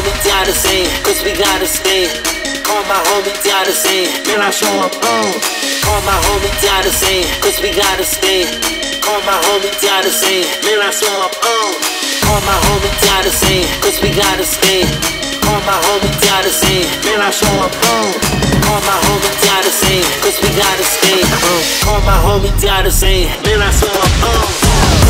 homie gotta say, cause we gotta stay. Call my homie gotta say, man, I show up on. Call my homie gotta say, cause we gotta stay. Call my homie gotta say, man, I show up on. Call my homie gotta say, cause we gotta stay. Call my homie gotta say, man, I show up on. Call my homie gotta say, cause we gotta stay. Call my homie gotta say, man, I show up on.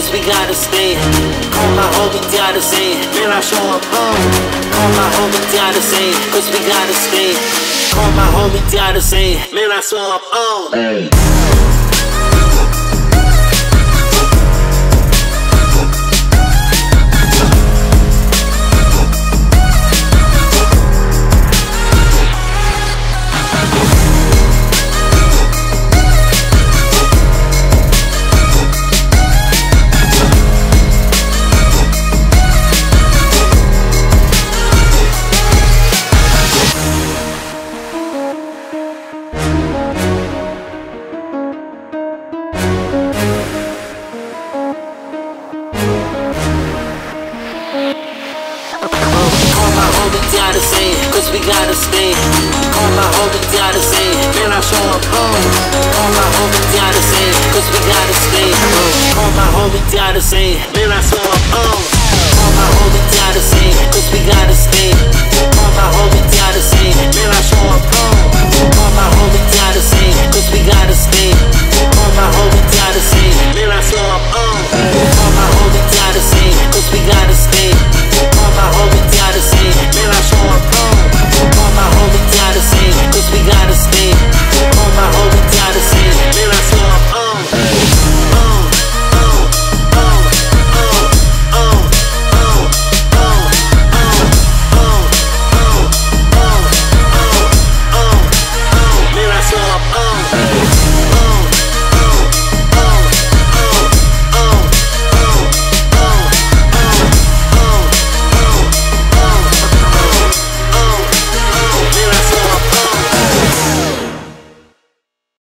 cause we gotta stay. Call my homie gotta say, man, I show up home. Call my homie gotta say, cause we gotta stay. Call my homie gotta say, man, I show up home. Call gotta say, cause we gotta stay. Call my homie gotta say, man, I show up home. Call my homie gotta say, cause we gotta stay. Call my homie gotta say, man, I show up home. Call my homie gotta say, cause we gotta